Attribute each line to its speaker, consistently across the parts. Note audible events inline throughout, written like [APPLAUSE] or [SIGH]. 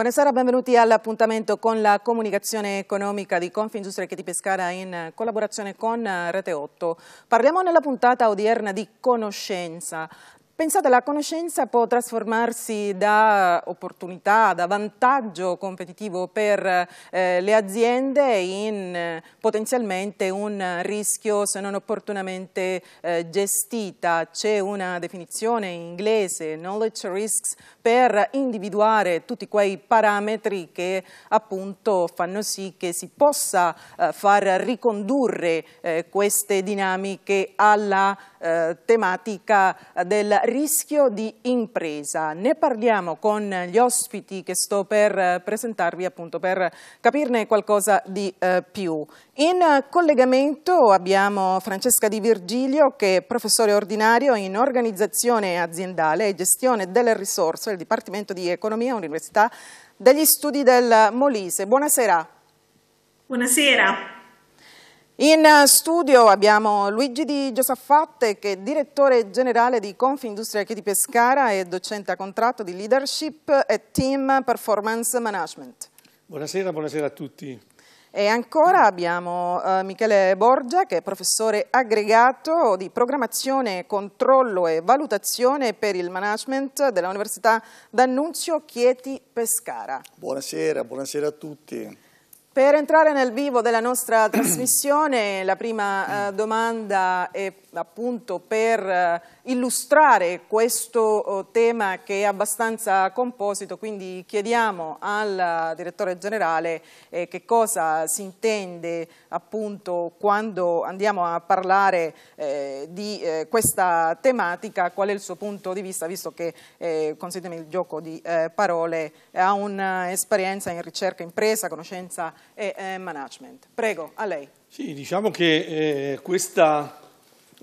Speaker 1: Buonasera, benvenuti all'appuntamento con la comunicazione economica di Confindustria Chieti Pescara in collaborazione con Rete 8. Parliamo nella puntata odierna di conoscenza. Pensate, la conoscenza può trasformarsi da opportunità, da vantaggio competitivo per eh, le aziende in eh, potenzialmente un rischio se non opportunamente eh, gestita. C'è una definizione in inglese, knowledge risks, per individuare tutti quei parametri che appunto fanno sì che si possa eh, far ricondurre eh, queste dinamiche alla eh, tematica del rischio di impresa. Ne parliamo con gli ospiti che sto per eh, presentarvi appunto per capirne qualcosa di eh, più. In collegamento abbiamo Francesca Di Virgilio che è professore ordinario in organizzazione aziendale e gestione delle risorse del Dipartimento di Economia Università degli Studi del Molise. Buonasera.
Speaker 2: Buonasera.
Speaker 1: In studio abbiamo Luigi Di Giosaffatte che è direttore generale di Confindustria Chieti Pescara e docente a contratto di leadership e team performance management.
Speaker 3: Buonasera, buonasera a tutti.
Speaker 1: E ancora abbiamo uh, Michele Borgia che è professore aggregato di programmazione, controllo e valutazione per il management dell'Università D'Annunzio Chieti Pescara.
Speaker 4: Buonasera, buonasera a tutti.
Speaker 1: Per entrare nel vivo della nostra [CLEARS THROAT] trasmissione, la prima eh, domanda è appunto per eh, illustrare questo oh, tema che è abbastanza composito, quindi chiediamo al direttore generale eh, che cosa si intende appunto quando andiamo a parlare eh, di eh, questa tematica, qual è il suo punto di vista, visto che, eh, consentitemi il gioco di eh, parole, ha un'esperienza in ricerca impresa, conoscenza e management. Prego, a lei.
Speaker 3: Sì, diciamo che questa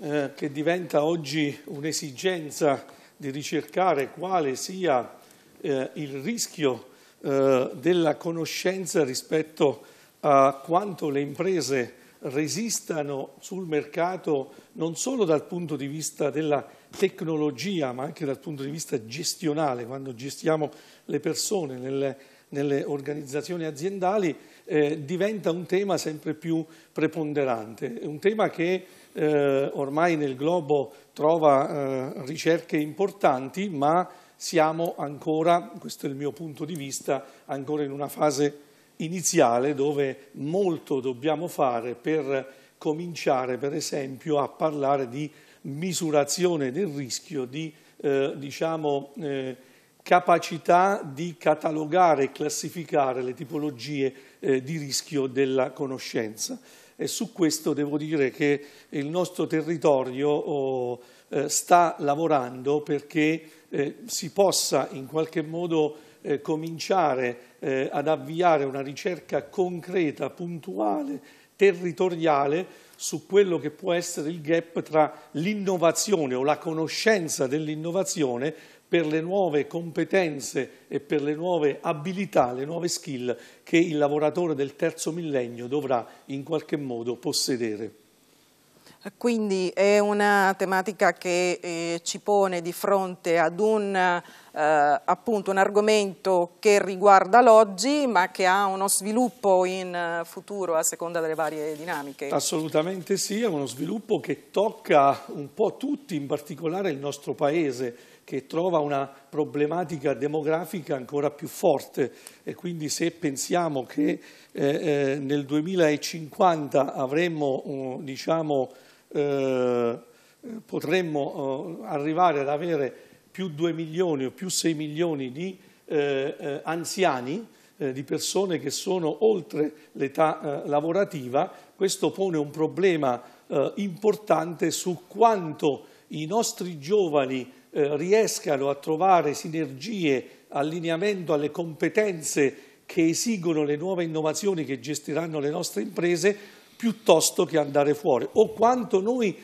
Speaker 3: eh, che diventa oggi un'esigenza di ricercare quale sia eh, il rischio eh, della conoscenza rispetto a quanto le imprese resistano sul mercato non solo dal punto di vista della tecnologia ma anche dal punto di vista gestionale, quando gestiamo le persone nelle, nelle organizzazioni aziendali, eh, diventa un tema sempre più preponderante, un tema che eh, ormai nel globo trova eh, ricerche importanti, ma siamo ancora, questo è il mio punto di vista, ancora in una fase iniziale dove molto dobbiamo fare per cominciare per esempio a parlare di misurazione del rischio, di eh, diciamo, eh, capacità di catalogare e classificare le tipologie eh, di rischio della conoscenza. E su questo devo dire che il nostro territorio oh, eh, sta lavorando perché eh, si possa in qualche modo eh, cominciare eh, ad avviare una ricerca concreta, puntuale, territoriale su quello che può essere il gap tra l'innovazione o la conoscenza dell'innovazione per le nuove competenze e per le nuove abilità, le nuove skill che il lavoratore del terzo millennio dovrà in qualche modo possedere.
Speaker 1: Quindi è una tematica che eh, ci pone di fronte ad un, eh, appunto, un argomento che riguarda l'oggi ma che ha uno sviluppo in futuro a seconda delle varie dinamiche.
Speaker 3: Assolutamente sì, è uno sviluppo che tocca un po' tutti, in particolare il nostro Paese che trova una problematica demografica ancora più forte. E quindi se pensiamo che eh, eh, nel 2050 avremmo, uh, diciamo, eh, potremmo uh, arrivare ad avere più 2 milioni o più 6 milioni di eh, eh, anziani, eh, di persone che sono oltre l'età lavorativa, questo pone un problema importante su quanto i nostri giovani eh, riescano a trovare sinergie, allineamento alle competenze che esigono le nuove innovazioni che gestiranno le nostre imprese, piuttosto che andare fuori, o quanto noi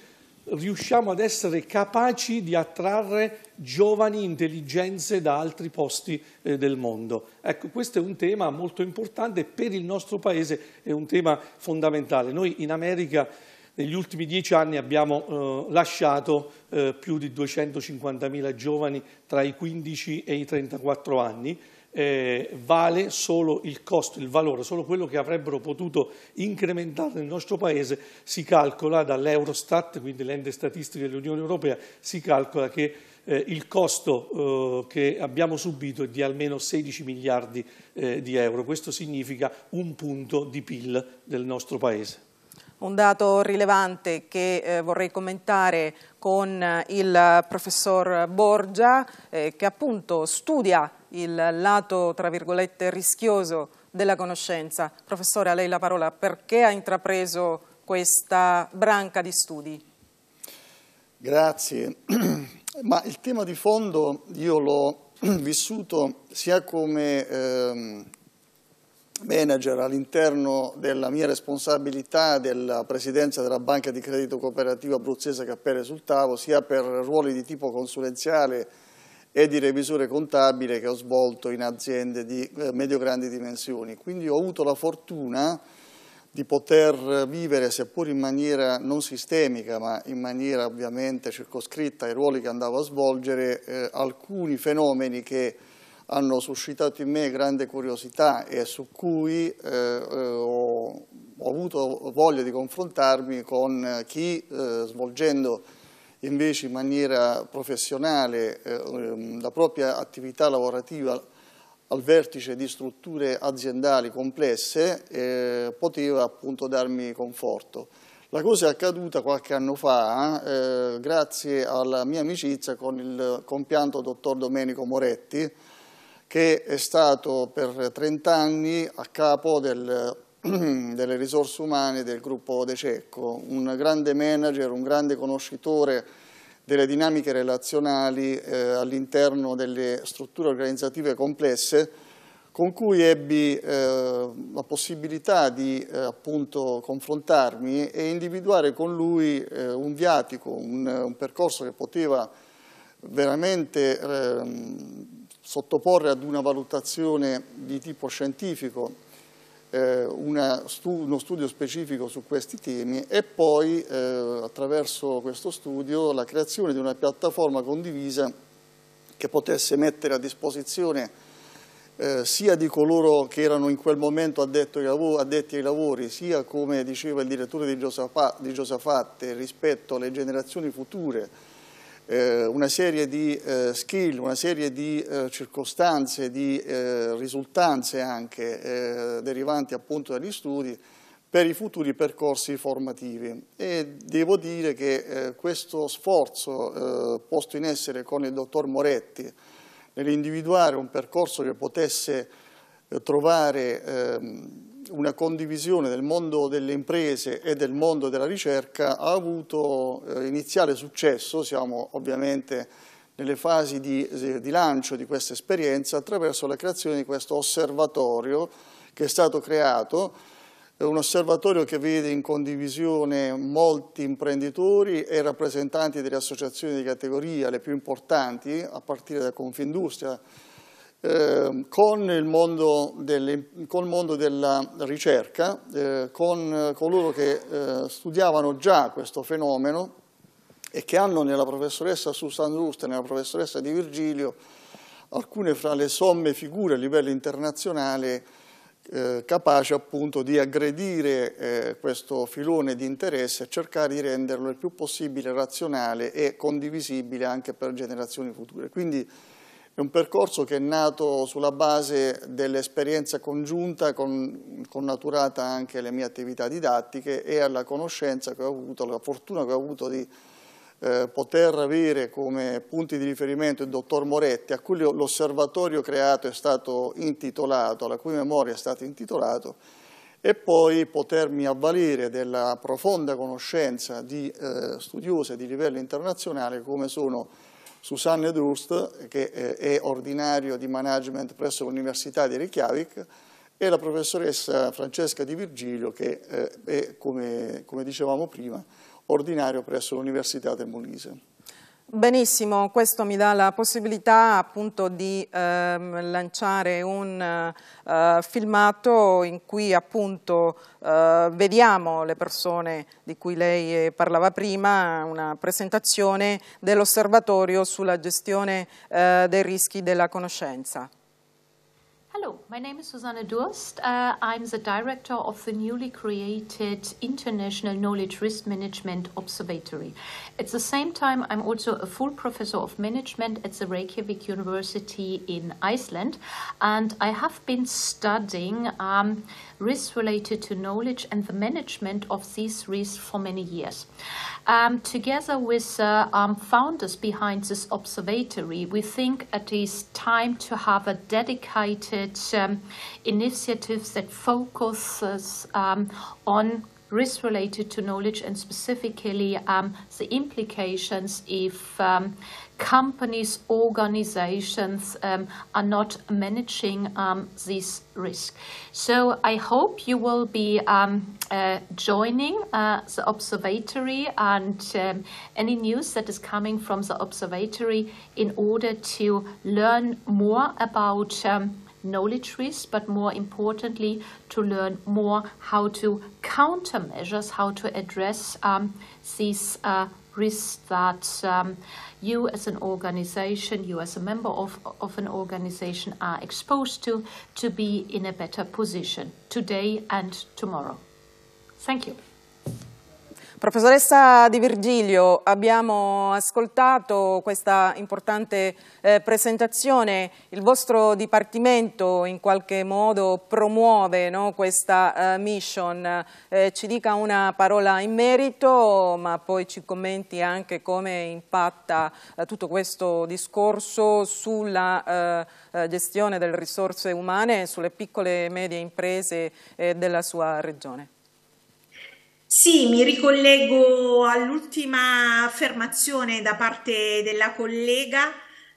Speaker 3: riusciamo ad essere capaci di attrarre giovani intelligenze da altri posti eh, del mondo. Ecco, questo è un tema molto importante per il nostro Paese è un tema fondamentale. Noi in America negli ultimi dieci anni abbiamo eh, lasciato eh, più di 250.000 giovani tra i 15 e i 34 anni, eh, vale solo il costo, il valore, solo quello che avrebbero potuto incrementare nel nostro Paese, si calcola dall'Eurostat, quindi l'ente statistico dell'Unione Europea, si calcola che eh, il costo eh, che abbiamo subito è di almeno 16 miliardi eh, di euro. Questo significa un punto di PIL del nostro Paese.
Speaker 1: Un dato rilevante che eh, vorrei commentare con eh, il professor Borgia, eh, che appunto studia il lato, tra virgolette, rischioso della conoscenza. Professore, a lei la parola. Perché ha intrapreso questa branca di studi?
Speaker 4: Grazie. [CLEARS THROAT] Ma il tema di fondo io l'ho [CLEARS THROAT] vissuto sia come ehm, manager all'interno della mia responsabilità della presidenza della banca di credito cooperativo abruzzese Cappelle sul Tavo, sia per ruoli di tipo consulenziale e di revisore contabile che ho svolto in aziende di eh, medio-grandi dimensioni. Quindi ho avuto la fortuna di poter vivere, seppur in maniera non sistemica, ma in maniera ovviamente circoscritta ai ruoli che andavo a svolgere, eh, alcuni fenomeni che hanno suscitato in me grande curiosità e su cui eh, eh ho, ho, avuto voglia di confrontarmi con chi, eh, svolgendo invece in maniera professionale eh, ehm, la propria attività lavorativa al vertice di strutture aziendali complesse, eh, poteva appunto darmi conforto. La cosa è accaduta qualche anno fa eh, grazie alla mia amicizia con il compianto dottor Domenico Moretti, che è stato per 30 anni a capo del, [CLEARS THROAT] delle risorse umane del gruppo De Cecco, un grande manager, un grande conoscitore delle dinamiche relazionali eh, all'interno delle strutture organizzative complesse con cui ebbi eh, la possibilità di eh, appunto confrontarmi e individuare con lui eh, un viatico, un, un, percorso che poteva veramente ehm, sottoporre ad una valutazione di tipo scientifico eh, stu uno studio specifico su questi temi e poi eh, attraverso questo studio la creazione di una piattaforma condivisa che potesse mettere a disposizione eh, sia di coloro che erano in quel momento addetti ai, lavori, sia come diceva il direttore di, Giosafa, di Giosafatte rispetto alle generazioni future, eh, una serie di eh, skill, una serie di eh, circostanze, di eh, risultanze anche eh, derivanti appunto dagli studi per i futuri percorsi formativi. E devo dire che eh, questo sforzo posto in essere con il dottor Moretti nell'individuare un percorso che potesse trovare ehm, una condivisione del mondo delle imprese e del mondo della ricerca ha avuto eh, iniziale successo, siamo ovviamente nelle fasi di, eh, di lancio di questa esperienza attraverso la creazione di questo osservatorio che è stato creato, è un osservatorio che vede in condivisione molti imprenditori e rappresentanti delle associazioni di categoria, le più importanti, a partire da Confindustria, eh, con, il delle, con, il mondo della ricerca, eh, con coloro che eh, studiavano già questo fenomeno e che hanno nella professoressa Susan Rust e nella professoressa Di Virgilio alcune fra le somme figure a livello internazionale eh, capaci appunto di aggredire eh, questo filone di interesse e cercare di renderlo il più possibile razionale e condivisibile anche per generazioni future. Quindi è un percorso che è nato sulla base dell'esperienza congiunta, con, connaturata anche alle mie attività didattiche e alla conoscenza che ho avuto, alla fortuna che ho avuto di eh, poter avere come punti di riferimento il dottor Moretti, a cui l'osservatorio creato è stato intitolato, alla cui memoria è stato intitolato, e poi potermi avvalere della profonda conoscenza di eh, studiose di livello internazionale come sono Susanne Durst, che eh, è ordinario di management presso l'Università di Reykjavik, e la professoressa Francesca Di Virgilio, che eh, è, come, come dicevamo prima, ordinario presso l'Università del Molise.
Speaker 1: Benissimo, questo mi dà la possibilità appunto di ehm, lanciare un eh, filmato in cui appunto eh, vediamo le persone di cui lei parlava prima, una presentazione dell'osservatorio sulla gestione eh, dei rischi della conoscenza.
Speaker 5: My name is Susanne Durst. Uh, I'm the director of the newly created International Knowledge Risk Management Observatory. At the same time, I'm also a full professor of management at the Reykjavik University in Iceland, and I have been studying um, risks related to knowledge and the management of these risks for many years. Um, together with uh, um, founders behind this observatory, we think it is time to have a dedicated um, initiative that focuses um, on risks related to knowledge and specifically um, the implications if um, companies, organizations um, are not managing um, this risk. So I hope you will be um, uh, joining uh, the observatory and um, any news that is coming from the observatory in order to learn more about knowledge risk, but more importantly, to learn more how to countermeasures, how to address um, these uh, risks that um, you as an organization, you as a member of, of an organization are exposed to, to be in a better position today and tomorrow. Thank you.
Speaker 1: Professoressa Di Virgilio, abbiamo ascoltato questa importante eh, presentazione, il vostro Dipartimento in qualche modo promuove no, questa eh, mission, eh, ci dica una parola in merito ma poi ci commenti anche come impatta eh, tutto questo discorso sulla eh, eh, gestione delle risorse umane e sulle piccole e medie imprese della sua regione.
Speaker 2: Sì, mi ricollego all'ultima affermazione da parte della collega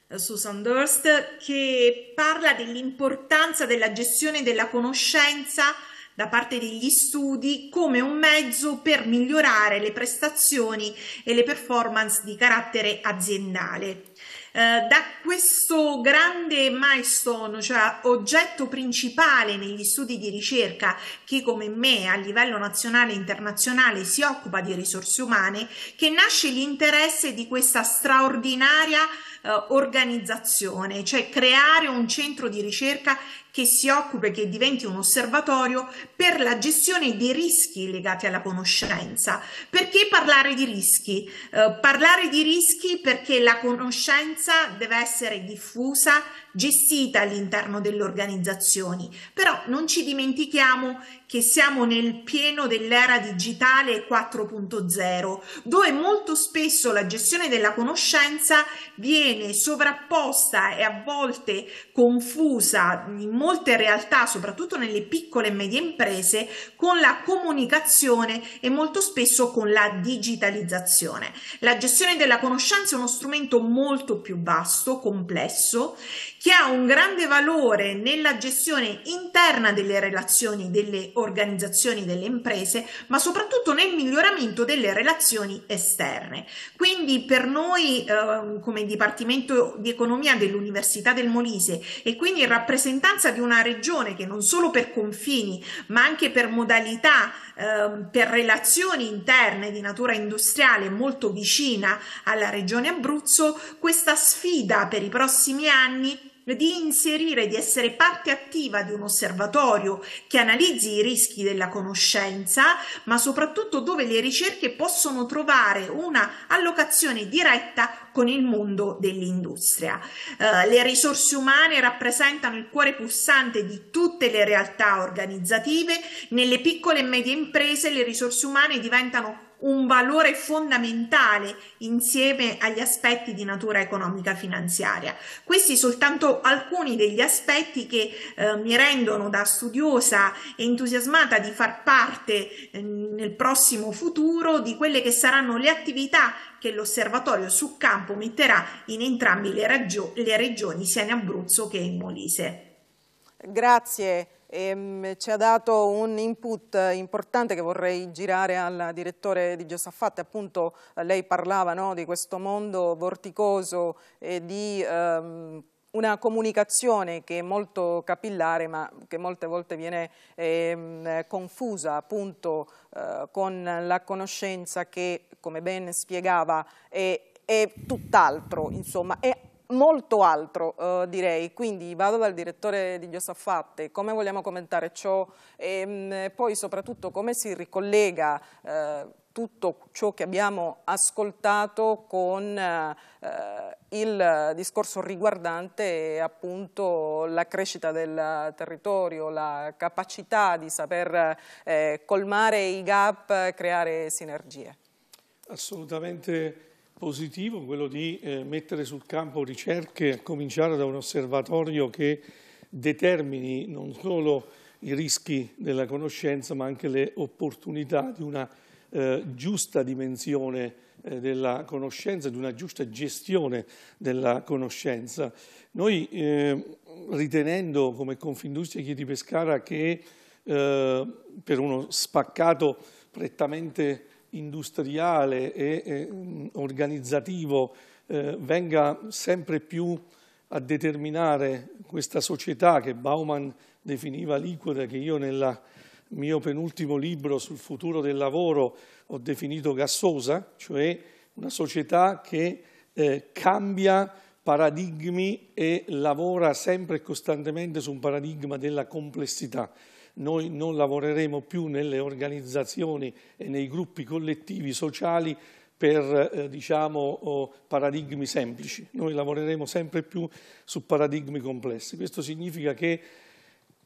Speaker 2: eh, Susan Durst che parla dell'importanza della gestione della conoscenza da parte degli studi come un mezzo per migliorare le prestazioni e le performance di carattere aziendale. Eh, da questo grande milestone, cioè oggetto principale negli studi di ricerca, chi come me a livello nazionale e internazionale si occupa di risorse umane, che nasce l'interesse di questa straordinaria eh, organizzazione, cioè creare un centro di ricerca che si occupi, che diventi un osservatorio per la gestione dei rischi legati alla conoscenza. Perché parlare di rischi? Eh, parlare di rischi perché la conoscenza deve essere diffusa, gestita all'interno delle organizzazioni, però non ci dimentichiamo che siamo nel pieno dell'era digitale 4.0, dove molto spesso la gestione della conoscenza viene sovrapposta e a volte confusa in molte realtà, soprattutto nelle piccole e medie imprese, con la comunicazione e molto spesso con la digitalizzazione. La gestione della conoscenza è uno strumento molto più vasto, complesso, che ha un grande valore nella gestione interna delle relazioni delle organizzazioni delle imprese, ma soprattutto nel miglioramento delle relazioni esterne. Quindi per noi eh, come Dipartimento di Economia dell'Università del Molise e quindi in rappresentanza di una regione che non solo per confini, ma anche per modalità eh, per relazioni interne di natura industriale molto vicina alla regione Abruzzo, questa sfida per i prossimi anni di inserire, di essere parte attiva di un osservatorio che analizzi i rischi della conoscenza, ma soprattutto dove le ricerche possono trovare una allocazione diretta con il mondo dell'industria. Uh, le risorse umane rappresentano il cuore pulsante di tutte le realtà organizzative. Nelle piccole e medie imprese le risorse umane diventano un valore fondamentale insieme agli aspetti di natura economica finanziaria. Questi soltanto alcuni degli aspetti che eh, mi rendono da studiosa e entusiasmata di far parte eh, nel prossimo futuro di quelle che saranno le attività che l'osservatorio su campo metterà in entrambe le, ragio- le regioni, sia in Abruzzo che in Molise.
Speaker 1: Grazie. Ehm, ci ha dato un input importante che vorrei girare al direttore di Giusaffatti, appunto lei parlava no, di questo mondo vorticoso e di ehm, una comunicazione che è molto capillare ma che molte volte viene ehm, confusa appunto eh, con la conoscenza che come ben spiegava è, è tutt'altro, insomma è molto altro eh, direi, quindi vado dal direttore di Giosafatte, come vogliamo commentare ciò e mh, mm, poi soprattutto come si ricollega eh, tutto ciò che abbiamo ascoltato con eh, il discorso riguardante appunto la crescita del territorio, la capacità di saper eh, colmare i gap, creare sinergie.
Speaker 3: Assolutamente positivo quello di eh, mettere sul campo ricerche, a cominciare da un osservatorio che determini non solo i rischi della conoscenza ma anche le opportunità di una eh, giusta dimensione eh, della conoscenza, di una giusta gestione della conoscenza. Noi eh, ritenendo come Confindustria Chiedi Pescara che eh, per uno spaccato prettamente industriale e, e organizzativo eh, venga sempre più a determinare questa società che Bauman definiva liquida, che io nel mio penultimo libro sul futuro del lavoro ho definito gassosa, cioè una società che eh, cambia paradigmi e lavora sempre e costantemente su un paradigma della complessità noi non lavoreremo più nelle organizzazioni e nei gruppi collettivi sociali per eh, diciamo, oh, paradigmi semplici, noi lavoreremo sempre più su paradigmi complessi. Questo significa che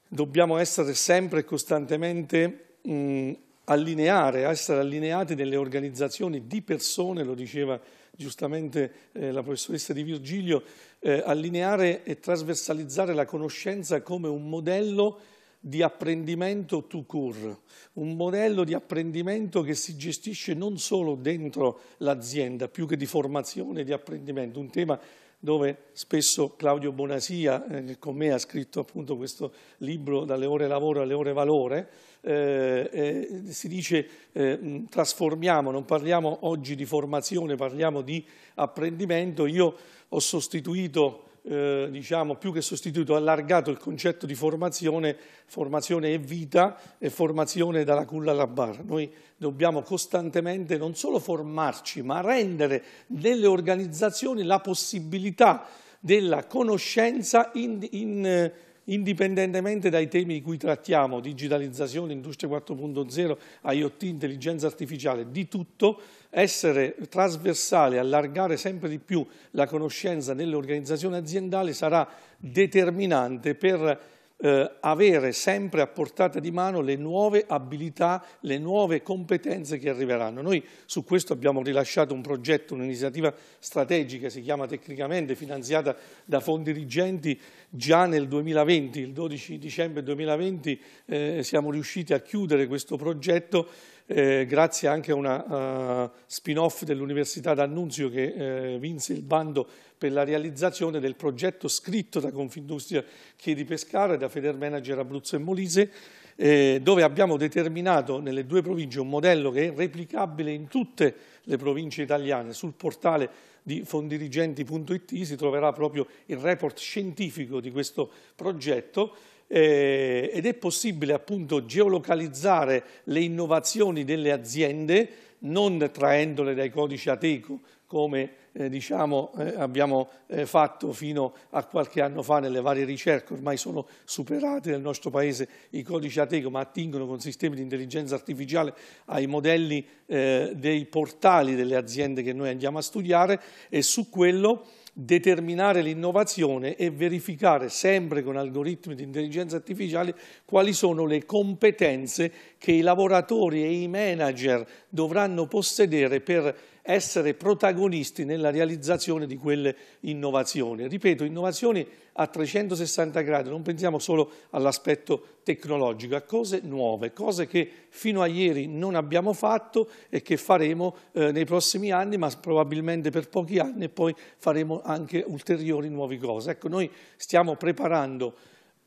Speaker 3: dobbiamo essere sempre e costantemente mh, allineare, essere allineati nelle organizzazioni di persone, lo diceva giustamente eh, la professoressa Di Virgilio, eh, allineare e trasversalizzare la conoscenza come un modello di apprendimento to cure, un modello di apprendimento che si gestisce non solo dentro l'azienda, più che di formazione e di apprendimento, un tema dove spesso Claudio Bonasia, eh, con me ha scritto appunto questo libro Dalle ore lavoro alle ore valore, eh, eh, si dice eh, trasformiamo, non parliamo oggi di formazione, parliamo di apprendimento. Io ho sostituito eh, diciamo, più che sostituito, allargato il concetto di formazione, formazione e vita e formazione dalla culla alla barra. Noi dobbiamo costantemente non solo formarci, ma rendere nelle organizzazioni la possibilità della conoscenza in, in indipendentemente dai temi di cui trattiamo, digitalizzazione, industria 4.0, IoT, intelligenza artificiale, di tutto, essere trasversale, allargare sempre di più la conoscenza nelle organizzazioni aziendali sarà determinante per eh, avere sempre a portata di mano le nuove abilità, le nuove competenze che arriveranno. Noi su questo abbiamo rilasciato un progetto, un'iniziativa strategica, si chiama tecnicamente, finanziata da fondi rigenti già nel 2020, il 12 dicembre 2020 eh, siamo riusciti a chiudere questo progetto eh, grazie anche a una uh, spin-off dell'Università d'Annunzio che eh, vinse il bando per la realizzazione del progetto scritto da Confindustria Chiedi Pescara e da Federmanager Abruzzo e Molise, eh, dove abbiamo determinato nelle due province un modello che è replicabile in tutte le province italiane. Sul portale di fondirigenti.it si troverà proprio il report scientifico di questo progetto eh, ed è possibile appunto geolocalizzare le innovazioni delle aziende non traendole dai codici Ateco come eh, diciamo, eh, abbiamo eh, fatto fino a qualche anno fa nelle varie ricerche, ormai sono superati nel nostro paese i codici Ateco, ma attingono con sistemi di intelligenza artificiale ai modelli eh, dei portali delle aziende che noi andiamo a studiare. E su quello determinare l'innovazione e verificare sempre con algoritmi di intelligenza artificiale quali sono le competenze che i lavoratori e i manager dovranno possedere per essere protagonisti nella realizzazione di quelle innovazioni. Ripeto, innovazioni a 360 gradi, non pensiamo solo all'aspetto tecnologico, a cose nuove, cose che fino a ieri non abbiamo fatto e che faremo eh, nei prossimi anni, ma probabilmente per pochi anni e poi faremo anche ulteriori nuove cose. Ecco, noi stiamo preparando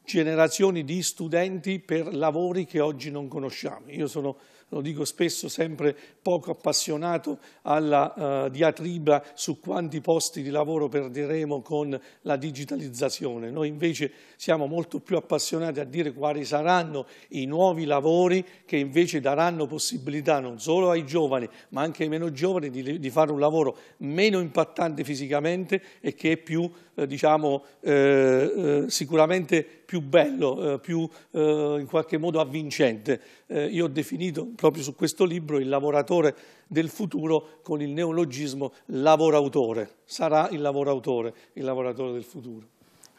Speaker 3: generazioni di studenti per lavori che oggi non conosciamo. Io sono lo dico spesso, sempre poco appassionato alla uh, diatriba su quanti posti di lavoro perderemo con la digitalizzazione. Noi invece siamo molto più appassionati a dire quali saranno i nuovi lavori che invece daranno possibilità non solo ai giovani ma anche ai meno giovani di, di fare un lavoro meno impattante fisicamente e che è più eh, diciamo, eh, eh, sicuramente più bello, eh, più eh, in qualche modo avvincente. Eh, io ho definito proprio su questo libro il lavoratore del futuro con il neologismo lavorautore. Sarà il lavorautore, il lavoratore del futuro.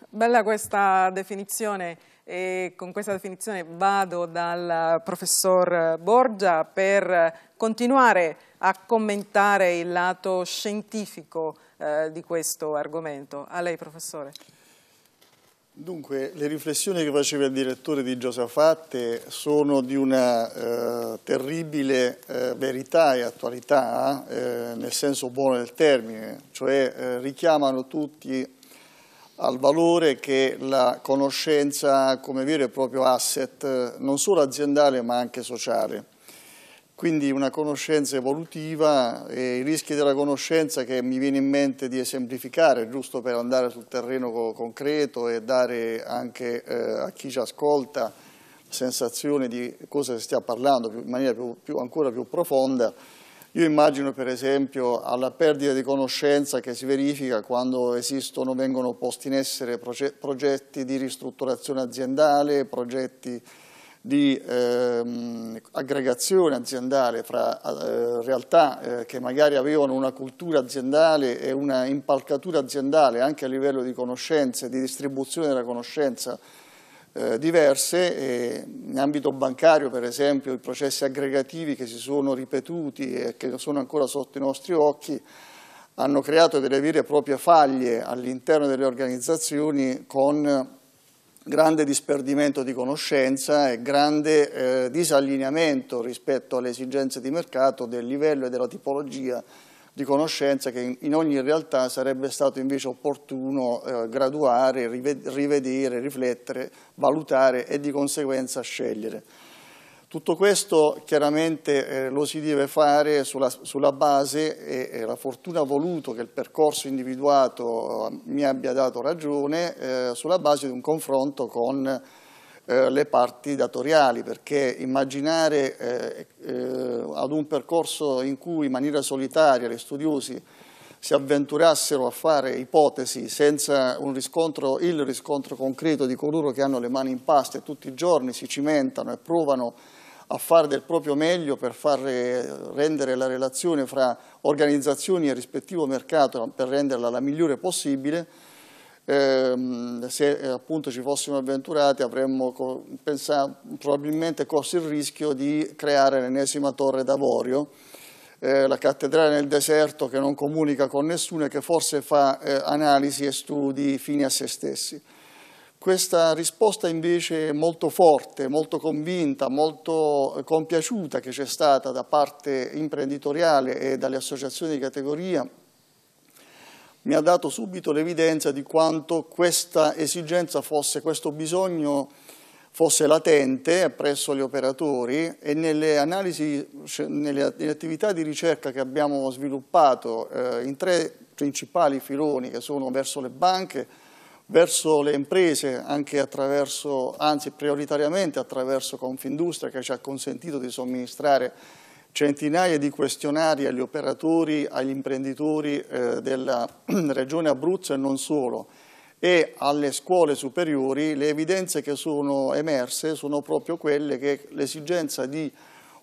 Speaker 1: Bella questa definizione e con questa definizione vado dal professor Borgia per continuare a commentare il lato scientifico eh, di questo argomento. A lei professore.
Speaker 4: Dunque, le riflessioni che faceva il direttore di Giosafatte sono di una eh, terribile eh, verità e attualità, eh, nel senso buono del termine, cioè eh, richiamano tutti al valore che la conoscenza come vero e proprio asset, non solo aziendale ma anche sociale. Quindi una conoscenza evolutiva e i rischi della conoscenza che mi viene in mente di esemplificare, giusto per andare sul terreno concreto e dare anche eh, a chi ci ascolta sensazione di cosa si stia parlando in maniera più, più, ancora più profonda. Io immagino per esempio alla perdita di conoscenza che si verifica quando esistono, vengono posti in essere progetti di ristrutturazione aziendale, progetti di ehm, aggregazione aziendale fra eh, realtà eh, che magari avevano una cultura aziendale e una impalcatura aziendale anche a livello di conoscenze, di distribuzione della conoscenza eh, diverse. E in ambito bancario per esempio i processi aggregativi che si sono ripetuti e che sono ancora sotto i nostri occhi hanno creato delle vere e proprie faglie all'interno delle organizzazioni con grande disperdimento di conoscenza e grande eh, disallineamento rispetto alle esigenze di mercato del livello e della tipologia di conoscenza che in, ogni realtà sarebbe stato invece opportuno eh, graduare, rivedere, riflettere, valutare e di conseguenza scegliere. Tutto questo chiaramente eh, lo si deve fare sulla, sulla base, e, e, la fortuna ha voluto che il percorso individuato eh, mi abbia dato ragione, eh, sulla base di un confronto con eh, le parti datoriali, perché immaginare eh, ad un percorso in cui in maniera solitaria gli studiosi si avventurassero a fare ipotesi senza riscontro, il riscontro concreto di coloro che hanno le mani in pasta e tutti i giorni si cimentano e provano a fare del proprio meglio per far rendere la relazione fra organizzazioni e rispettivo mercato per renderla la migliore possibile, eh, se eh, appunto ci fossimo avventurati avremmo pensato, probabilmente corso il rischio di creare l'ennesima torre d'avorio, eh, la cattedrale nel deserto che non comunica con nessuno e che forse fa eh, analisi e studi fini a se stessi. Questa risposta invece molto forte, molto convinta, molto compiaciuta che c'è stata da parte imprenditoriale e dalle associazioni di categoria. Mi ha dato subito l'evidenza di quanto questa esigenza fosse, questo bisogno fosse latente presso gli operatori e nelle analisi, nelle attività di ricerca che abbiamo sviluppato eh, in tre principali filoni che sono verso le banche, verso le imprese anche attraverso, anzi prioritariamente attraverso Confindustria che ci ha consentito di somministrare centinaia di questionari agli operatori, agli imprenditori eh, della [CLEARS THROAT] regione Abruzzo e non solo e alle scuole superiori. Le evidenze che sono emerse sono proprio quelle che l'esigenza di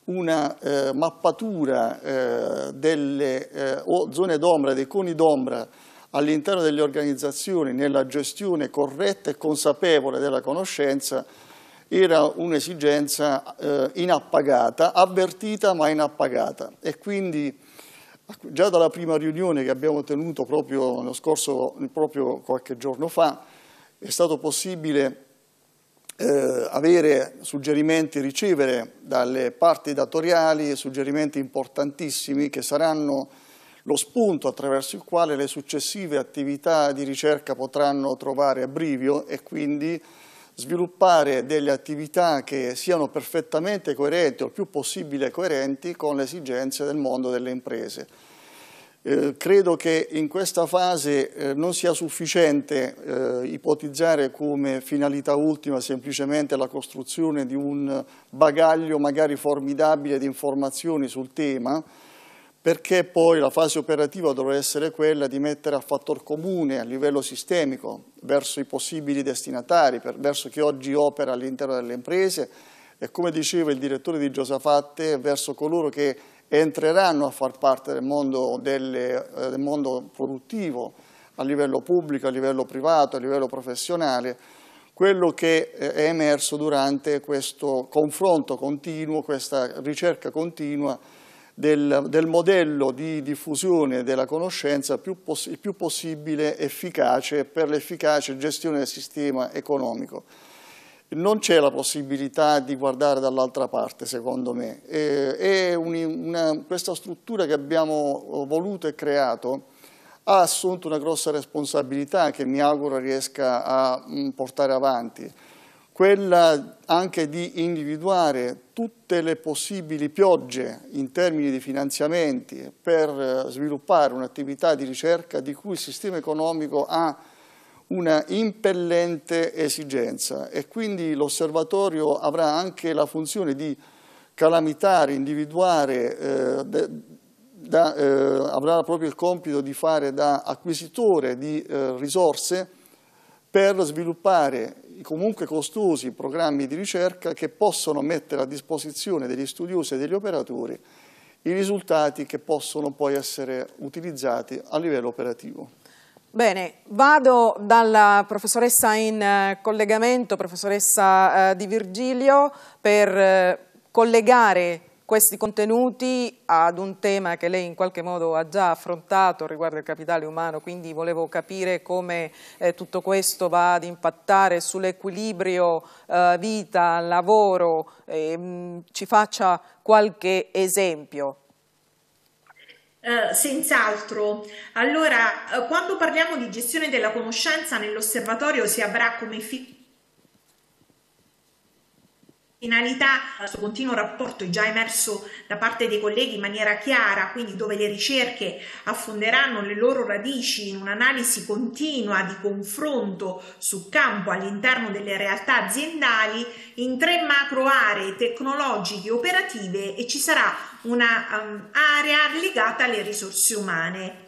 Speaker 4: una eh, mappatura eh, delle eh, zone d'ombra, dei coni d'ombra all'interno delle organizzazioni nella gestione corretta e consapevole della conoscenza era un'esigenza eh, inappagata, avvertita ma inappagata. E quindi già dalla prima riunione che abbiamo tenuto proprio, scorso, proprio qualche giorno fa è stato possibile eh, avere suggerimenti, ricevere dalle parti datoriali suggerimenti importantissimi che saranno lo spunto attraverso il quale le successive attività di ricerca potranno trovare abbrivio e quindi sviluppare delle attività che siano perfettamente coerenti o il più possibile coerenti con le esigenze del mondo delle imprese. Eh, credo che in questa fase eh, non sia sufficiente eh, ipotizzare come finalità ultima semplicemente la costruzione di un bagaglio magari formidabile di informazioni sul tema, perché poi la fase operativa dovrà essere quella di mettere a fattor comune a livello sistemico verso i possibili destinatari, per, verso chi oggi opera all'interno delle imprese e come diceva il direttore di Giosafatte, verso coloro che entreranno a far parte del mondo, delle, eh, del mondo produttivo a livello pubblico, a livello privato, a livello professionale, quello che eh, è emerso durante questo confronto continuo, questa ricerca continua del, del modello di diffusione della conoscenza più il più possibile efficace per l'efficace gestione del sistema economico non c'è la possibilità di guardare dall'altra parte, secondo me. E, una, questa struttura che abbiamo voluto e creato ha assunto una grossa responsabilità che mi auguro riesca a mm, portare avanti, quella anche di individuare tutte le possibili piogge in termini di finanziamenti per eh, sviluppare un'attività di ricerca di cui il sistema economico ha una impellente esigenza. E quindi l'osservatorio avrà anche la funzione di calamitare, individuare, eh, da, eh, avrà proprio il compito di fare da acquisitore di eh, risorse per sviluppare comunque costosi programmi di ricerca che possono mettere a disposizione degli studiosi e degli operatori i risultati che possono poi essere utilizzati a livello operativo.
Speaker 1: Bene, vado dalla professoressa in eh, collegamento, professoressa eh, Di Virgilio, per eh, collegare questi contenuti ad un tema che lei in qualche modo ha già affrontato riguardo il capitale umano, quindi volevo capire come eh, tutto questo va ad impattare sull'equilibrio eh, vita-lavoro, mh, ci faccia qualche esempio.
Speaker 2: Uh, senz'altro. Allora, uh, quando parliamo di gestione della conoscenza nell'osservatorio si avrà come fi- finalità, questo continuo rapporto è già emerso da parte dei colleghi in maniera chiara, quindi dove le ricerche affonderanno le loro radici in un'analisi continua di confronto su campo all'interno delle realtà aziendali in tre macro aree tecnologiche e operative e ci sarà un'area um, legata alle risorse umane.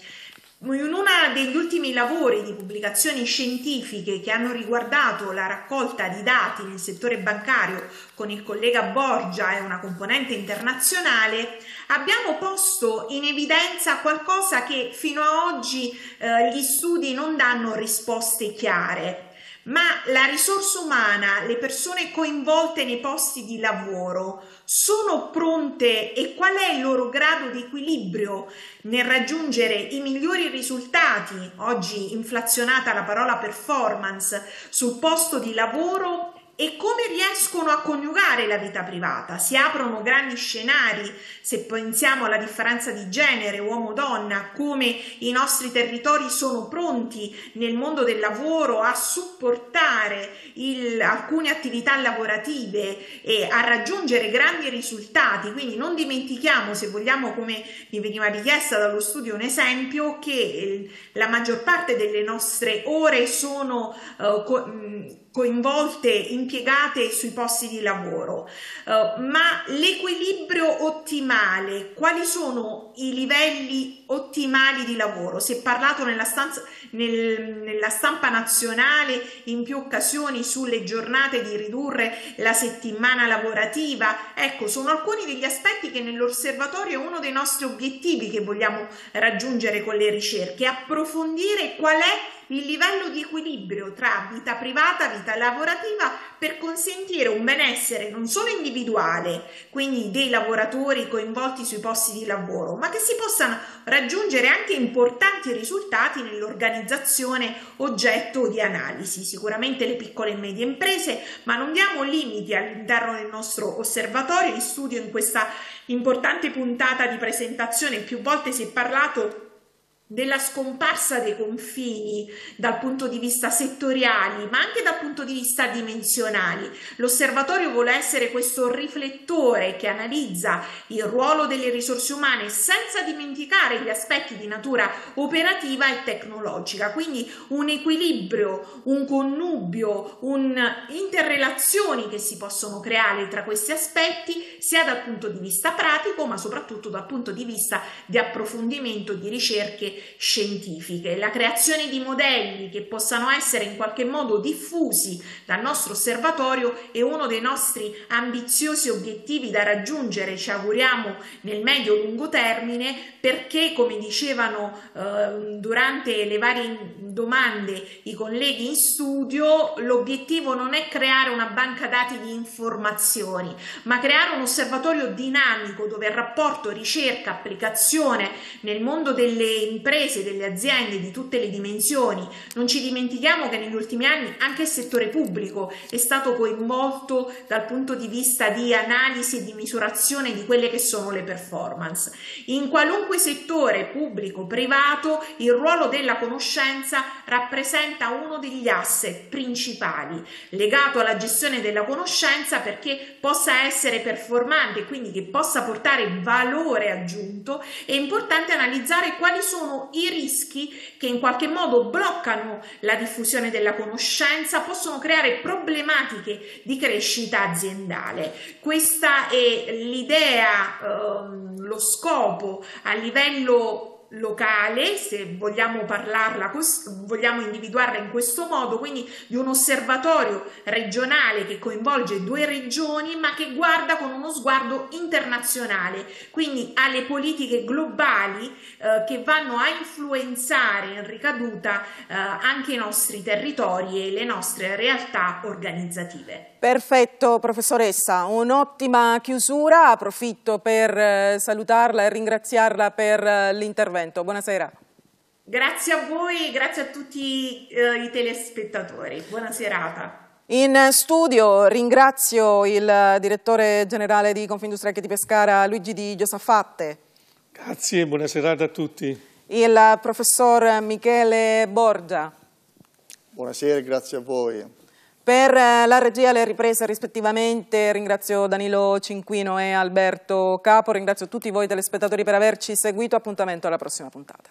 Speaker 2: In uno degli ultimi lavori di pubblicazioni scientifiche che hanno riguardato la raccolta di dati nel settore bancario con il collega Borgia e una componente internazionale, abbiamo posto in evidenza qualcosa che fino ad oggi eh, gli studi non danno risposte chiare ma la risorsa umana, le persone coinvolte nei posti di lavoro, sono pronte e qual è il loro grado di equilibrio nel raggiungere i migliori risultati, oggi inflazionata la parola performance, sul posto di lavoro e come riescono a coniugare la vita privata. Si aprono grandi scenari, se pensiamo alla differenza di genere uomo-donna, come i nostri territori sono pronti nel mondo del lavoro a supportare il, alcune attività lavorative e a raggiungere grandi risultati. Quindi non dimentichiamo, se vogliamo, come mi veniva richiesta dallo studio un esempio, che la maggior parte delle nostre ore sono uh, co- coinvolte, impiegate sui posti di lavoro, uh, ma l'equilibrio ottimale, quali sono i livelli ottimali di lavoro? Si è parlato nella, stanza, nel, nella stampa nazionale in più occasioni sulle giornate di ridurre la settimana lavorativa, ecco, sono alcuni degli aspetti che nell'osservatorio è uno dei nostri obiettivi che vogliamo raggiungere con le ricerche, approfondire qual è il livello di equilibrio tra vita privata e vita lavorativa per consentire un benessere non solo individuale, quindi dei lavoratori coinvolti sui posti di lavoro, ma che si possano raggiungere anche importanti risultati nell'organizzazione oggetto di analisi. Sicuramente le piccole e medie imprese, ma non diamo limiti all'interno del nostro osservatorio. In studio in questa importante puntata di presentazione più volte si è parlato della scomparsa dei confini dal punto di vista settoriali, ma anche dal punto di vista dimensionali. L'osservatorio vuole essere questo riflettore che analizza il ruolo delle risorse umane senza dimenticare gli aspetti di natura operativa e tecnologica, quindi un equilibrio, un connubio, un interrelazioni che si possono creare tra questi aspetti sia dal punto di vista pratico, ma soprattutto dal punto di vista di approfondimento di ricerche scientifiche. La creazione di modelli che possano essere in qualche modo diffusi dal nostro osservatorio è uno dei nostri ambiziosi obiettivi da raggiungere, ci auguriamo nel medio-lungo termine, perché come dicevano eh, durante le varie domande i colleghi in studio, l'obiettivo non è creare una banca dati di informazioni, ma creare un osservatorio dinamico dove il rapporto ricerca-applicazione nel mondo delle imprese, delle aziende di tutte le dimensioni. Non ci dimentichiamo che negli ultimi anni anche il settore pubblico è stato coinvolto dal punto di vista di analisi e di misurazione di quelle che sono le performance. In qualunque settore pubblico, privato, il ruolo della conoscenza rappresenta uno degli asset principali legato alla gestione della conoscenza perché possa essere performante e quindi che possa portare valore aggiunto, è importante analizzare quali sono i rischi che in qualche modo bloccano la diffusione della conoscenza, possono creare problematiche di crescita aziendale. Questa è l'idea, ehm, lo scopo a livello locale, se vogliamo parlarla, vogliamo individuarla in questo modo, quindi di un osservatorio regionale che coinvolge due regioni ma che guarda con uno sguardo internazionale, quindi alle politiche globali eh, che vanno a influenzare in ricaduta eh, anche i nostri territori e le nostre realtà organizzative.
Speaker 1: Perfetto professoressa, un'ottima chiusura, approfitto per eh, salutarla e ringraziarla per eh, l'intervento. Buonasera.
Speaker 2: Grazie a voi, grazie a tutti eh, i telespettatori. Buona serata.
Speaker 1: In studio ringrazio il direttore generale di Confindustria di Pescara, Luigi Di Giosafatte.
Speaker 3: Grazie, buona serata a tutti.
Speaker 1: Il professor Michele Borgia.
Speaker 4: Buonasera, grazie a voi.
Speaker 1: Per eh, la regia e le riprese rispettivamente ringrazio Danilo Cinquino e Alberto Capo, ringrazio tutti voi telespettatori per averci seguito, appuntamento alla prossima puntata.